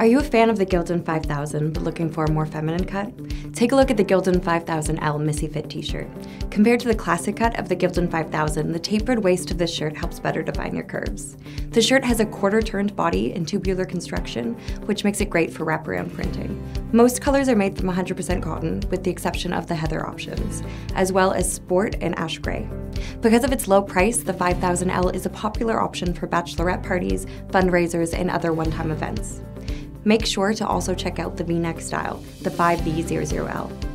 Are you a fan of the Gildan 5000 but looking for a more feminine cut? Take a look at the Gildan 5000L Missy Fit t-shirt. Compared to the classic cut of the Gildan 5000, the tapered waist of this shirt helps better define your curves. The shirt has a quarter-turned body and tubular construction, which makes it great for wraparound printing. Most colors are made from 100% cotton, with the exception of the heather options, as well as sport and ash gray. Because of its low price, the 5000L is a popular option for bachelorette parties, fundraisers, and other one-time events. Make sure to also check out the v-neck style, the 5V00L.